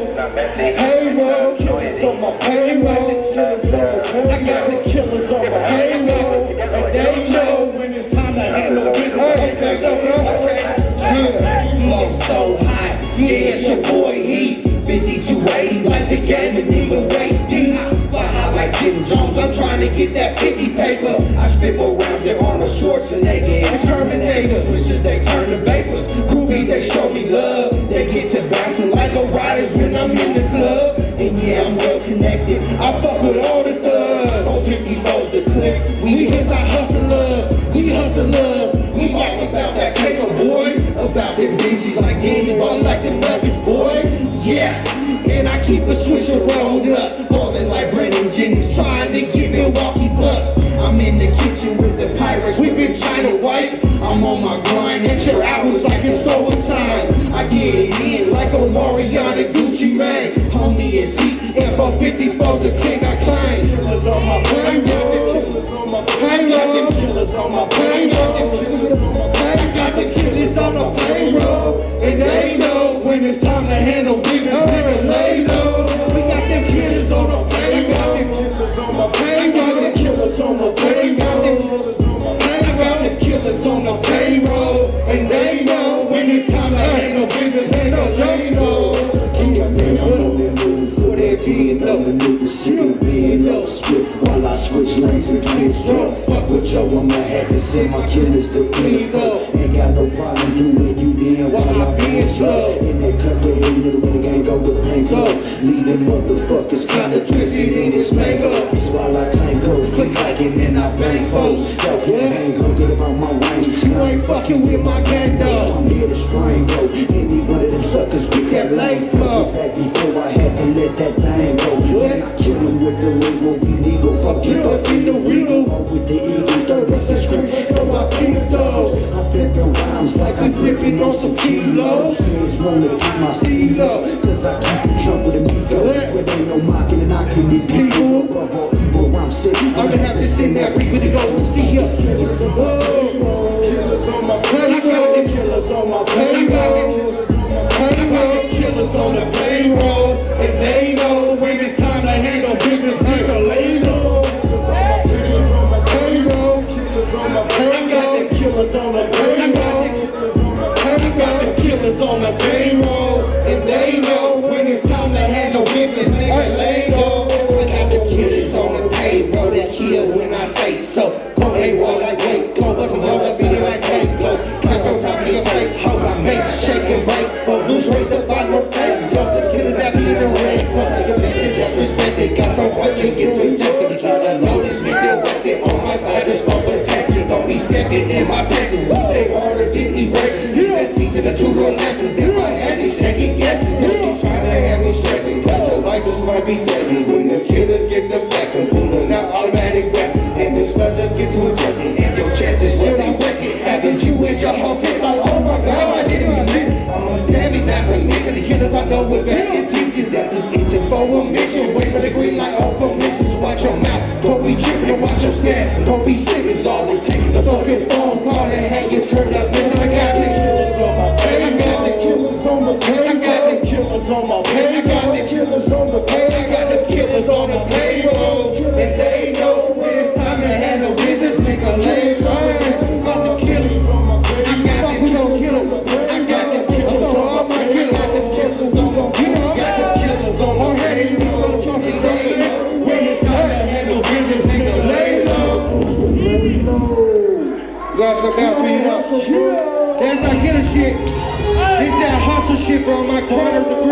Payroll, killers on my payroll. I got some killers on my. And they know when it's time to so high. Yeah, it's your boy Heat. 5280 like the game and nigga waist deep. Fly high like Jim Jones. I'm trying to get that 50 paper. I spit more rounds than Arnold Schwarzenegger yeah, I'm well connected. I fuck with all the thugs. 454's to click. We our hustlers. We hustlers. We all about that paper, boy. About them bitches like ball like the Nuggets, boy. Yeah, and I keep a swisher rolled up, ballin' like Brandon Jennings, trying to get Milwaukee Bucks. I'm in the kitchen with the Pirates, we been China White. I'm on my grind, at your 54's the king I claim. Killers on my payroll. Killers on my payroll. Killers on my payroll. I got the killers on the payroll. And they know when it's time to handle business, that D and other niggas being up swift while I switch lanes and twins drunk. Fuck with Joe, I'ma have to send my killers to please up. Ain't got no problem doing you in while I'm being slow. In that cut the window when the gang go with painful. Leave them motherfuckers kinda twisted in this mango. While I tango, click clacking and I bang foes. Y'all can hang hungry about my. You ain't fucking with my gang though. I'm here to strangle any one of them suckers with that lame flow. Back before I had to let that thing go. Then I kill him with the illegal. Fuck you up in the. Or with the eagle. Third is the script. Know I keep those. I'm flipping rhymes like I'm flipping on some kilos. Fans wanna keep my steal up. Cause I keep drunk with an ego. Where there ain't no mocking and I can be people above all evil. I'm sick. I'm gonna have to send that reaper to go see us. Killers know when it's time No you get rejected. The killer notice me, they'll wax it on my side, just for protection. Don't be stepping in my section. We say harder than erasing. You said teaching the tutor and watch your step. Don't be serious. All it takes a fucking phone call and have you turned up. Listen, I got the killers on my payroll. I got the killers on the payroll. I got the killers on my payroll. You guys come down, speed it up. That's that killer shit. This that hustle shit, bro. My corners agree.